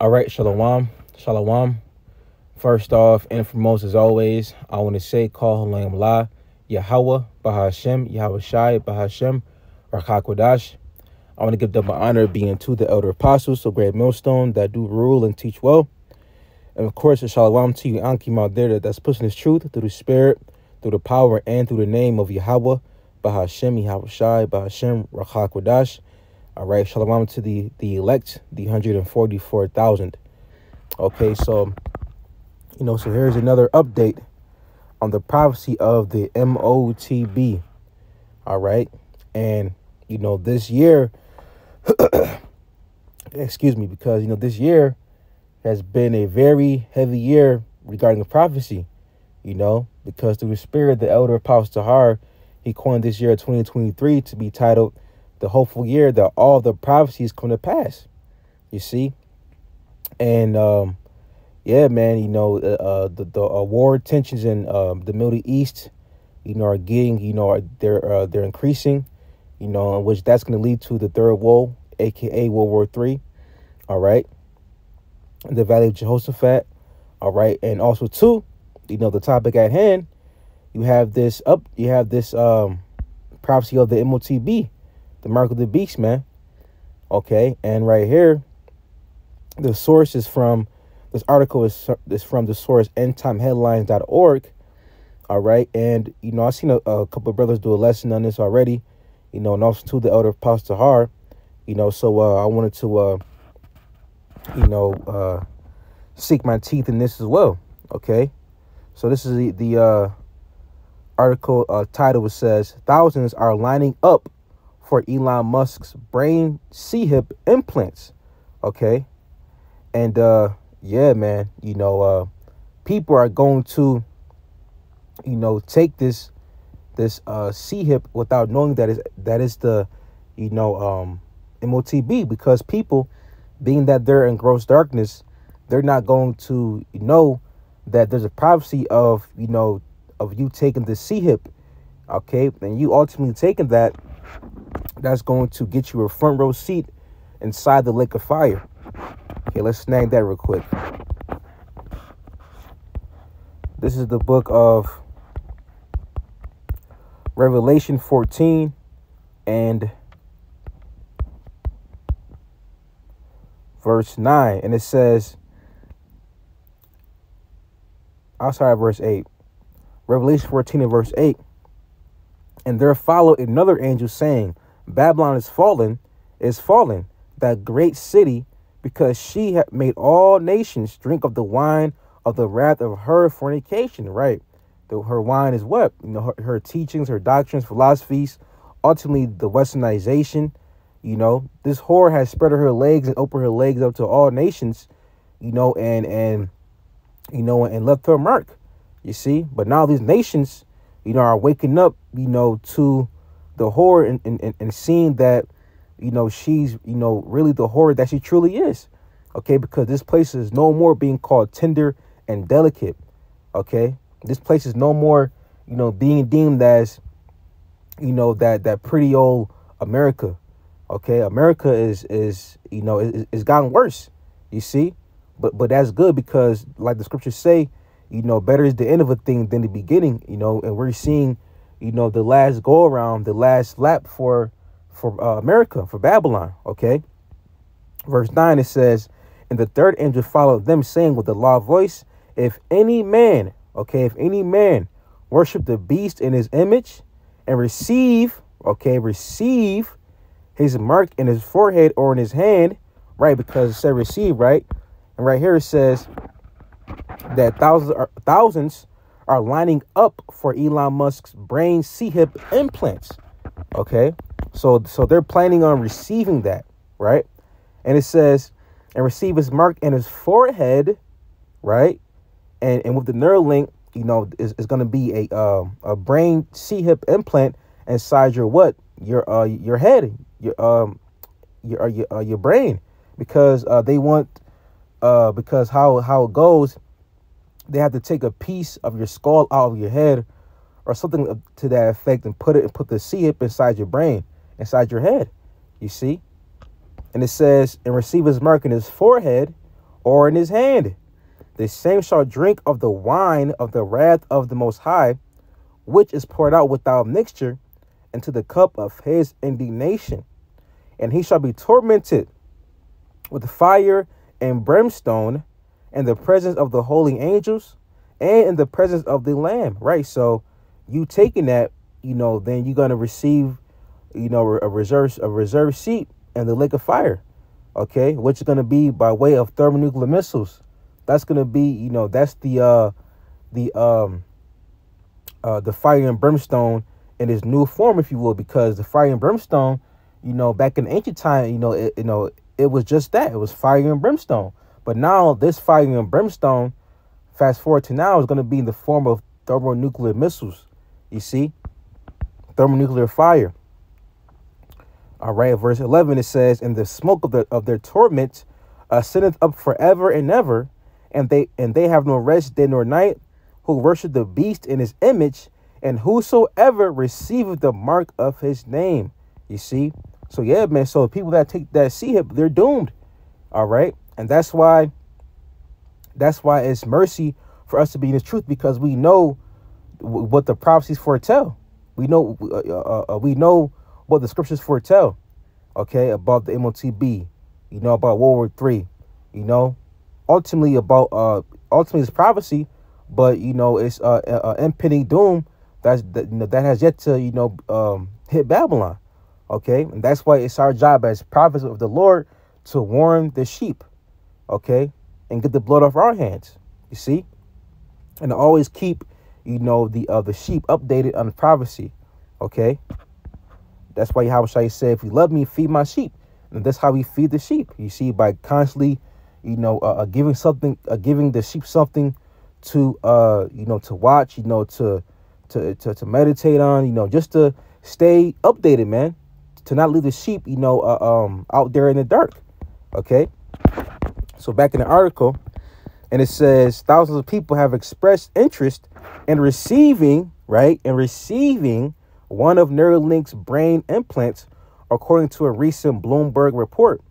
All right, shalom, shalom. First off and foremost, as always, I want to say, call Halam La, Yahweh, Bahashem, Yahweh Shai, Bahashem, Rakakwadash. I want to give them an honor being to the elder apostles, so great millstone that do rule and teach well. And of course, shalom to you, Ankim out there that's pushing this truth through the spirit, through the power, and through the name of Yahweh, Bahashem, Yahweh Shai, Bahashem, Rakakwadash. All right, shalom to the the elect, the 144,000. Okay, so you know, so here's another update on the prophecy of the MOTB. All right. And, you know, this year, excuse me, because, you know, this year has been a very heavy year regarding the prophecy, you know, because through the spirit, the elder Apostle Tahar, he coined this year 2023 to be titled the hopeful year that all the prophecies come to pass. You see? And, um, yeah, man, you know, uh, uh, the the uh, war tensions in um, the Middle East, you know, are getting, you know, are, they're uh, they're increasing, you know, which that's going to lead to the third war, aka World War Three. All right, the Valley of Jehoshaphat. All right, and also too, you know, the topic at hand, you have this up, you have this um prophecy of the MOTB, the mark of the beast, man. Okay, and right here, the source is from this article is, is from the source endtimeheadlines.org. All right. And, you know, I've seen a, a, couple of brothers do a lesson on this already, you know, and also to the elder Pastor Har, you know, so uh, I wanted to, uh, you know, uh, seek my teeth in this as well. Okay. So this is the, the uh, article uh, title, which says thousands are lining up for Elon Musk's brain C-hip implants. Okay. And, uh, yeah, man, you know, uh, people are going to, you know, take this this uh C hip without knowing that is that is the, you know, um MOTB because people, being that they're in gross darkness, they're not going to know that there's a prophecy of, you know, of you taking the C hip, okay, and you ultimately taking that, that's going to get you a front row seat inside the lake of fire. Okay, let's snag that real quick. This is the book of Revelation 14 and verse 9. And it says, I'll start verse 8. Revelation 14 and verse 8. And there followed another angel saying, Babylon is fallen, is fallen, that great city because she had made all nations drink of the wine of the wrath of her fornication, right? The, her wine is what? You know, her, her teachings, her doctrines, philosophies, ultimately the westernization. You know, this whore has spread her legs and opened her legs up to all nations, you know, and and you know, and left her mark. You see, but now these nations, you know, are waking up, you know, to the horror and and, and seeing that you know, she's, you know, really the horror that she truly is. Okay, because this place is no more being called tender and delicate. Okay, this place is no more, you know, being deemed as, you know, that that pretty old America. Okay, America is is you know is gotten worse. You see, but but that's good because, like the scriptures say, you know, better is the end of a thing than the beginning. You know, and we're seeing, you know, the last go around, the last lap for for uh, America, for Babylon. Okay. Verse 9 it says, And the third angel followed them, saying with a loud voice, If any man, okay, if any man worship the beast in his image and receive, okay, receive his mark in his forehead or in his hand, right? Because it said receive, right? And right here it says that thousands are thousands are lining up for Elon Musk's brain C hip implants. Okay. So so they're planning on receiving that, right? And it says, and receive his mark in his forehead, right? And and with the Neuralink, you know, is, is going to be a uh, a brain C hip implant inside your what? Your uh your head, your um your uh, your uh, your brain, because uh they want uh because how how it goes, they have to take a piece of your skull out of your head or something to that effect and put it and put the C hip inside your brain inside your head. You see? And it says, and receive his mark in his forehead or in his hand. The same shall drink of the wine of the wrath of the Most High, which is poured out without mixture into the cup of his indignation. And he shall be tormented with fire and brimstone in the presence of the holy angels and in the presence of the lamb right? So you taking that you know then you're going to receive you know a reserve a reserve seat in the lake of fire okay? Which is going to be by way of thermonuclear missiles. That's going to be you know that's the uh the um uh the fire and brimstone in its new form if you will because the fire and brimstone you know back in ancient time you know it, you know it was just that. It was fire and brimstone but now this fire and brimstone fast forward to now is going to be in the form of thermonuclear missiles you see thermonuclear fire all right, verse 11 it says, "In the smoke of the of their torment uh, ascendeth up forever and ever, and they and they have no rest day nor night, who worship the beast in his image, and whosoever receiveth the mark of his name." You see, so yeah, man. So people that take that see him, they're doomed. All right, and that's why. That's why it's mercy for us to be in the truth because we know what the prophecies foretell. We know, uh, uh, uh, we know what the scriptures foretell, okay, about the MOTB, you know, about World War Three, you know, ultimately about uh ultimately it's prophecy, but you know it's uh, uh impending doom that's that, you know that has yet to you know um hit Babylon, okay, and that's why it's our job as prophets of the Lord to warn the sheep, okay, and get the blood off our hands. You see, and always keep you know the uh the sheep updated on the prophecy, okay. That's why Yahweh said, if you love me, feed my sheep. And that's how we feed the sheep. You see, by constantly, you know, uh, uh, giving something, uh, giving the sheep something to, uh, you know, to watch, you know, to, to, to, to meditate on, you know, just to stay updated, man. To not leave the sheep, you know, uh, um, out there in the dark. Okay. So back in the article, and it says thousands of people have expressed interest in receiving, right, in receiving one of Neuralink's brain implants, according to a recent Bloomberg report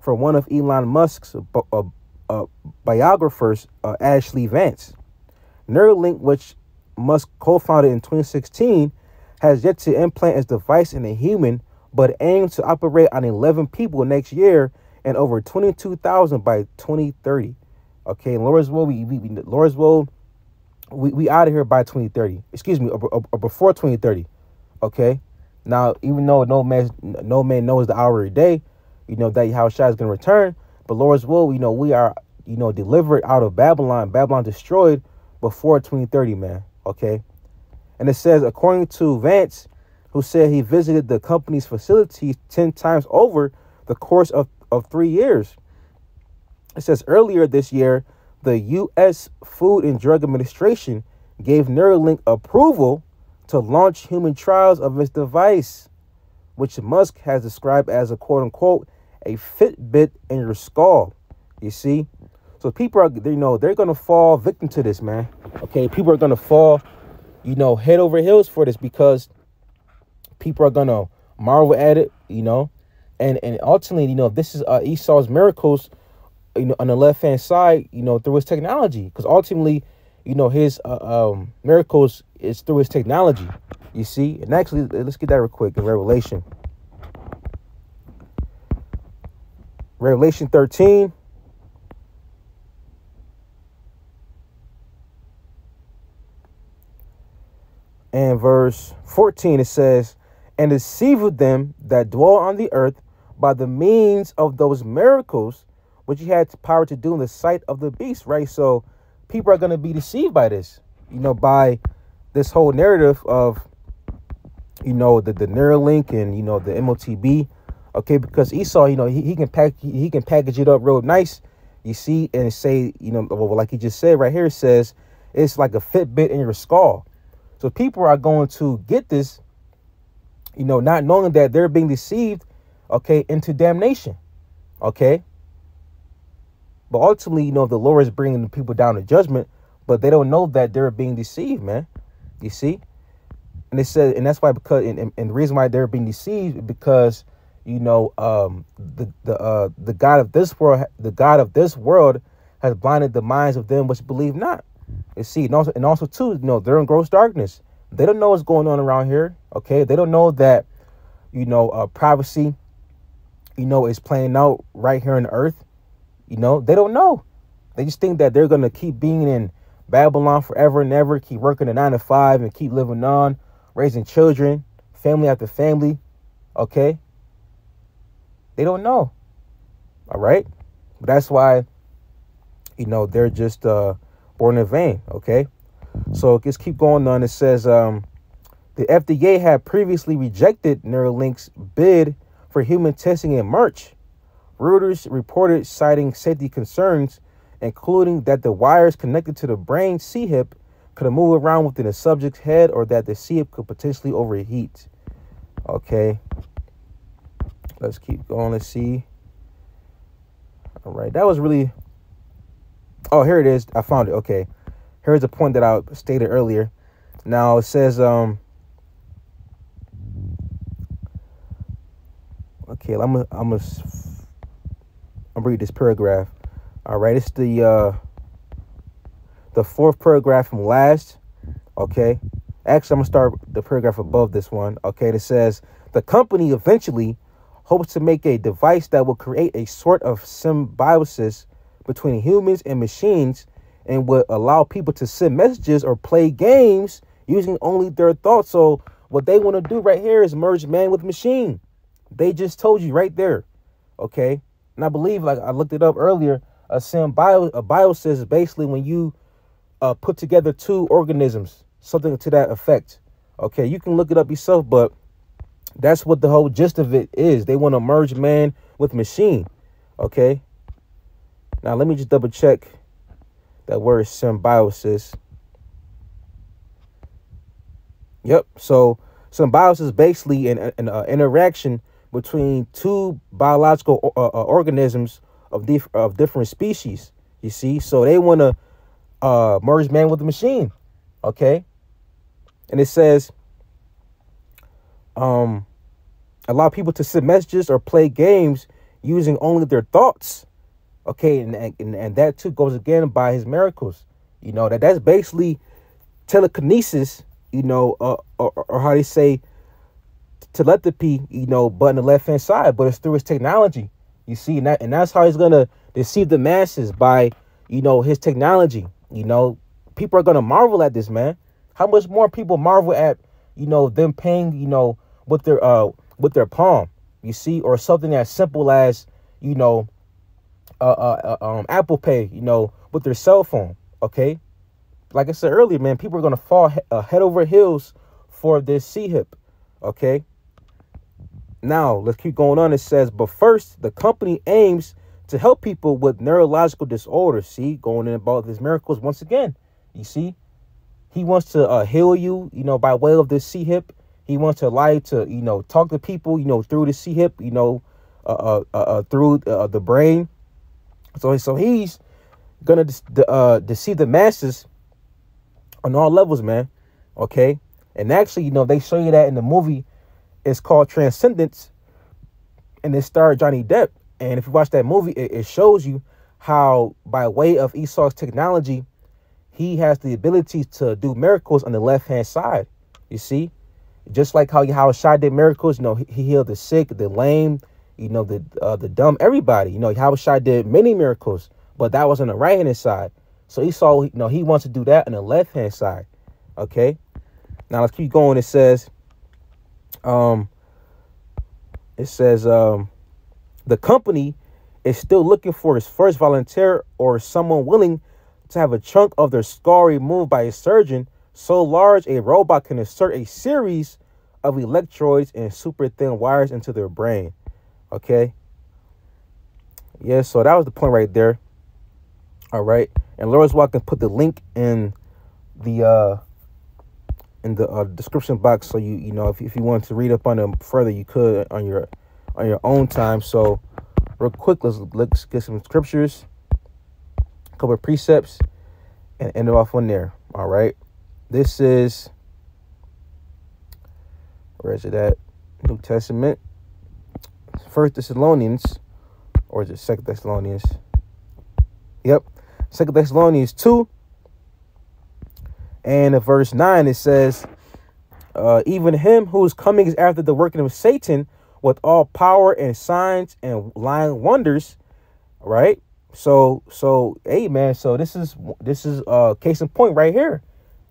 from one of Elon Musk's uh, uh, biographers, uh, Ashlee Vance. Neuralink, which Musk co founded in 2016, has yet to implant its device in a human, but aims to operate on 11 people next year and over 22,000 by 2030. Okay, in Lord's will, we, we, we Lord's will, we, we out of here by 2030. Excuse me, or, or, or before 2030. Okay. Now, even though no man no man knows the hour of the day, you know that how Shai is gonna return. But Lord's will, you know, we are, you know, delivered out of Babylon, Babylon destroyed before 2030, man. Okay. And it says, according to Vance, who said he visited the company's facilities 10 times over the course of, of three years. It says earlier this year, the U.S. Food and Drug Administration gave Neuralink approval to launch human trials of its device, which Musk has described as a quote unquote a Fitbit in your skull. You see? So people are, you know, they're going to fall victim to this, man. Okay. People are going to fall, you know, head over heels for this because people are going to marvel at it, you know. And, and ultimately, you know, this is uh, Esau's miracles, you know, on the left hand side, you know, through his technology. Because ultimately, you know, his uh, um, miracles is through his technology. You see, and actually, let's get that real quick in Revelation. Revelation 13. And verse 14 it says, And deceived them that dwell on the earth by the means of those miracles which he had power to do in the sight of the beast, right? So people are going to be deceived by this, you know, by this whole narrative of you know the the Neuralink and you know the MOTB, okay? Because Esau, you know, he, he can pack he can package it up real nice, you see, and say you know like he just said right here, it says it's like a Fitbit in your skull. So people are going to get this, you know, not knowing that they're being deceived, okay, into damnation, okay. But ultimately, you know, the Lord is bringing the people down to judgment, but they don't know that they're being deceived, man. You see? And they said, and that's why because and, and, the reason why they're being deceived because you know, um, the the uh, the God of this world, the God of this world, has blinded the minds of them which believe not. You see, and also and also too, you know, they're in gross darkness. They don't know what's going on around here. Okay, they don't know that, you know, uh, prophecy, you know, is playing out right here on earth. You know, they don't know. They just think that they're gonna keep being in Babylon forever and ever, keep working a nine to five and keep living on, raising children, family after family. Okay, they don't know. All right. But that's why, you know, they're just uh, born in vain. Okay. So let's keep going on. It says um, the FDA had previously rejected Neuralink's bid for human testing in March. Reuters reported citing safety concerns, including that the wires connected to the brain C-hip could move around within the subject's head or that the C-hip could potentially overheat. Okay. Let's keep going. Let's see. All right. That was really. Oh, here it is. I found it. Okay. Here's a point that I stated earlier. Now it says, um, okay, I'm gonna, I'm gonna, I'm read this paragraph. All right, it's the uh, the fourth paragraph from last. Okay, actually, I'm gonna start the paragraph above this one. Okay, it says the company eventually hopes to make a device that will create a sort of symbiosis between humans and machines and would allow people to send messages or play games using only their thoughts. So what they want to do right here is merge man with machine. They just told you right there. Okay. And I believe like I looked it up earlier, a symbio a biosis is basically when you uh, put together two organisms, something to that effect. Okay, you can look it up yourself, but that's what the whole gist of it is. They want to merge man with machine. Okay. Now let me just double check that word symbiosis. Yep. So symbiosis is basically an, an uh, interaction between two biological uh, uh, organisms of dif- of different species. You see, so they want to uh, merge man with the machine. Okay. And it says um, allow people to send messages or play games using only their thoughts. Okay, and, and and that too goes again by his miracles. You know that that's basically telekinesis. You know, uh, or, or how they say telepathy. You know, but on the left hand side, but it's through his technology. You see, and that and that's how he's gonna deceive the masses by you know his technology. You know, people are gonna marvel at this man. How much more people marvel at you know them paying you know with their uh with their palm, you see, or something as simple as you know, uh, uh, uh, um, Apple Pay, you know, with their cell phone. Okay, like I said earlier, man, people are gonna fall he- uh, head over heels for this C hip. Okay. Now let's keep going on. It says, but first, the company aims to help people with neurological disorders. See, going in about his miracles once again. You see, he wants to uh, heal you, you know, by way of this C hip he wants to lie to, you know, talk to people, you know, through the C hip, you know, uh, uh, uh, uh through uh, the brain. So, so he's gonna uh, deceive the masses on all levels, man. Okay, and actually, you know, they show you that in the movie. It's called Transcendence, and it starred Johnny Depp. And if you watch that movie, it, it shows you how, by way of Esau's technology, he has the ability to do miracles on the left hand side. You see, just like how how Shai did miracles, you know, he, he healed the sick, the lame, you know, the uh, the dumb, everybody. You know, how Shai did many miracles, but that was on the right hand side. So Esau, you know, he wants to do that on the left hand side. Okay. Now let's keep going. It says, um, it says, um, the company is still looking for its first volunteer or someone willing to have a chunk of their skull removed by a surgeon so large a robot can insert a series of electrodes and super thin wires into their brain. Okay. Yeah, so that was the point right there. All right. And Laura's Walk can put the link in the uh in the uh, description box so you you know if, if you want to read up on them further you could on your on your own time. So real quick let's let's get some scriptures a couple of precepts and end it off on there. All right. This is where is it at? New Testament, First Thessalonians, or is it Second Thessalonians? Yep, Second Thessalonians two, and in verse nine it says, uh, "Even him who is coming is after the working of Satan with all power and signs and lying wonders." Right. So so hey man, so this is this is uh case in point right here.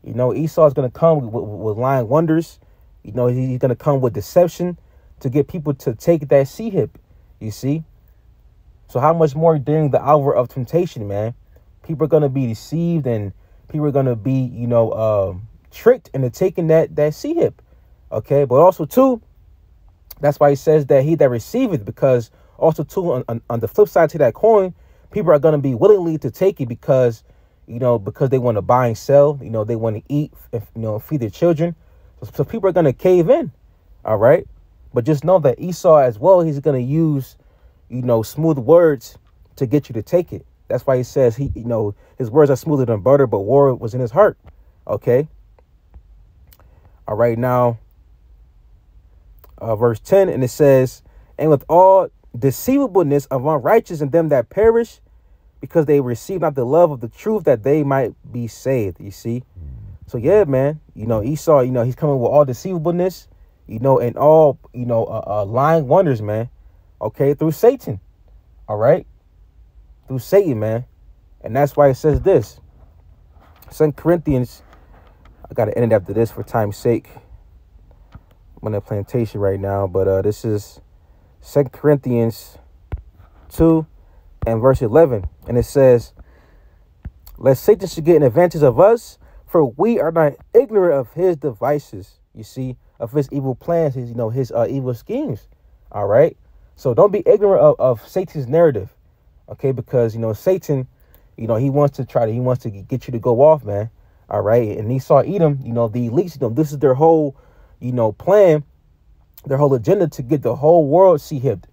You know, Esau is gonna come with, with lying wonders. You know, he's gonna come with deception to get people to take that C hip. You see? So how much more during the hour of temptation, man? People are gonna be deceived and people are gonna be, you know, um, tricked into taking that that C hip. Okay, but also too, that's why he says that he that receiveth, because also too on, on, on the flip side to that coin, people are gonna be willingly to take it because you know because they want to buy and sell. You know they want to eat, you know, feed their children. So, so people are gonna cave in. All right. But just know that Esau as well, he's going to use, you know, smooth words to get you to take it. That's why he says he, you know, his words are smoother than butter, but war was in his heart. Okay. All right, now, uh, verse 10, and it says, And with all deceivableness of unrighteous and them that perish, because they receive not the love of the truth that they might be saved. You see? So, yeah, man, you know, Esau, you know, he's coming with all deceivableness you know, and all, you know, uh, uh, lying wonders, man. Okay, through Satan. All right, through Satan, man, and that's why it says this. Second Corinthians. I gotta end it after this for time's sake. I'm on a plantation right now, but uh, this is Second Corinthians two and verse eleven, and it says, "Lest Satan should get an advantage of us, for we are not ignorant of his devices." You see, of his evil plans, his you know his uh, evil schemes. All right, so don't be ignorant of, of Satan's narrative, okay? Because you know Satan, you know he wants to try to he wants to get you to go off, man. All right, and Esau Edom, you know the elites, you know this is their whole, you know plan, their whole agenda to get the whole world see hipped.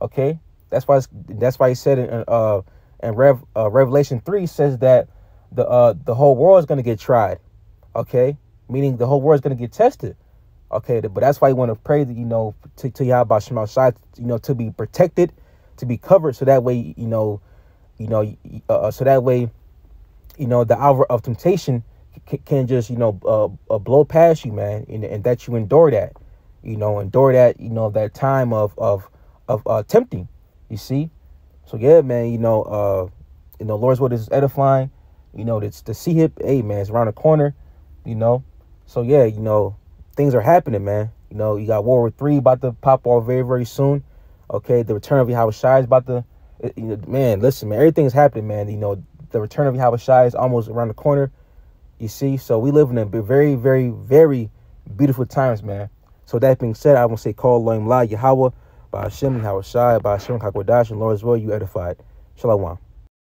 Okay, that's why that's why he said in uh in Rev uh, Revelation three says that the uh the whole world is gonna get tried. Okay, meaning the whole world is gonna get tested. Okay, but that's why you want to pray that you know to to Yahweh you know, to be protected, to be covered, so that way you know, you know, uh, uh so that way, you know, the hour of temptation can just you know uh, uh, blow past you, man, and, and that you endure that, you know, endure that, you know, that time of of of uh, tempting. You see, so yeah, man, you know, uh, you know, Lord's word is edifying. You know, it's the see hip, hey man, it's around the corner. You know, so yeah, you know things are happening, man. You know, you got World War Three about to pop off very, very soon. Okay, the return of Yahweh Shai is about to, you know, man. Listen, man, everything's happening, man. You know, the return of Yahweh Shai is almost around the corner. You see, so we live in a very, very, very beautiful times, man. So that being said, I want to say, call Loim La Yahweh, by Hashem, Yahweh Shai, by Hashem, Hakwadash, and Lord's will, you edified. Shalom.